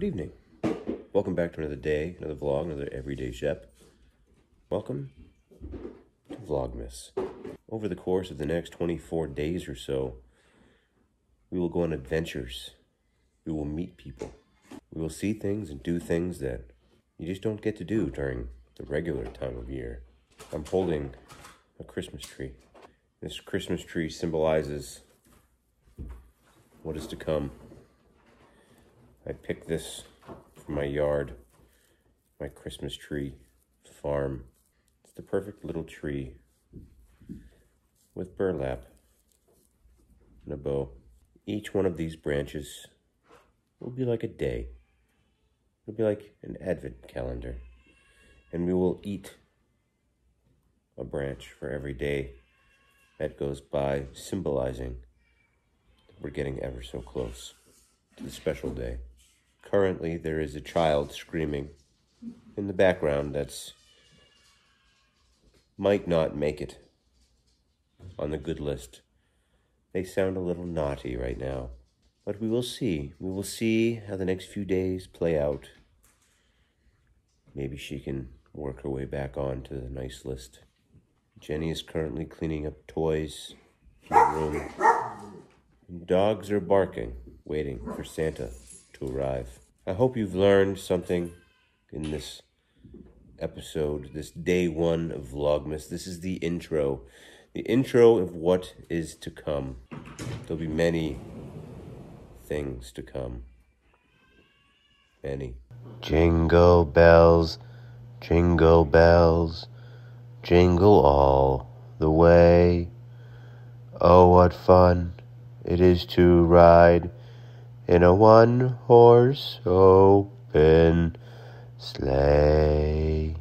Good evening. Welcome back to another day, another vlog, another everyday Shep. Welcome to Vlogmas. Over the course of the next 24 days or so, we will go on adventures. We will meet people. We will see things and do things that you just don't get to do during the regular time of year. I'm holding a Christmas tree. This Christmas tree symbolizes what is to come. I picked this from my yard, my Christmas tree farm. It's the perfect little tree with burlap and a bow. Each one of these branches will be like a day. It'll be like an advent calendar. And we will eat a branch for every day that goes by, symbolizing that we're getting ever so close to the special day. Currently, there is a child screaming in the background that's might not make it on the good list. They sound a little naughty right now. But we will see. We will see how the next few days play out. Maybe she can work her way back on to the nice list. Jenny is currently cleaning up toys in the room. Dogs are barking, waiting for Santa to arrive. I hope you've learned something in this episode, this day one of Vlogmas. This is the intro, the intro of what is to come. There'll be many things to come. Many. Jingle bells, jingle bells, jingle all the way. Oh, what fun it is to ride in a one horse open sleigh.